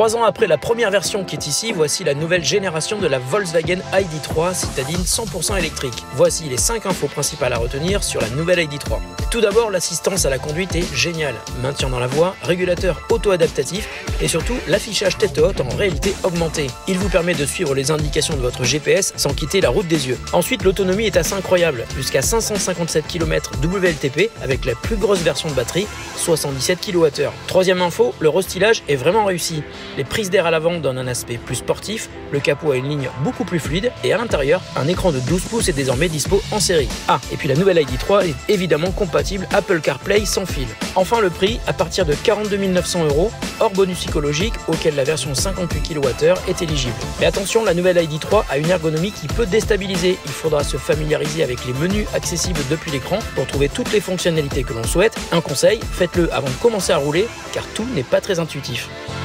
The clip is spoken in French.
Trois ans après la première version qui est ici, voici la nouvelle génération de la Volkswagen ID3 citadine 100% électrique. Voici les 5 infos principales à retenir sur la nouvelle ID3. Tout d'abord, l'assistance à la conduite est géniale. Maintien dans la voie, régulateur auto-adaptatif et surtout l'affichage tête haute en réalité augmentée. Il vous permet de suivre les indications de votre GPS sans quitter la route des yeux. Ensuite, l'autonomie est assez incroyable, jusqu'à 557 km WLTP avec la plus grosse version de batterie, 77 kWh. Troisième info, le restylage est vraiment réussi. Les prises d'air à l'avant donnent un aspect plus sportif, le capot a une ligne beaucoup plus fluide et à l'intérieur, un écran de 12 pouces est désormais dispo en série. Ah, et puis la nouvelle ID3 est évidemment compatible Apple CarPlay sans fil. Enfin, le prix, à partir de 42 900 euros, hors bonus psychologique auquel la version 58 kWh est éligible. Mais attention, la nouvelle ID3 a une ergonomie qui peut déstabiliser. Il faudra se familiariser avec les menus accessibles depuis l'écran pour trouver toutes les fonctionnalités que l'on souhaite. Un conseil, faites-le avant de commencer à rouler car tout n'est pas très intuitif.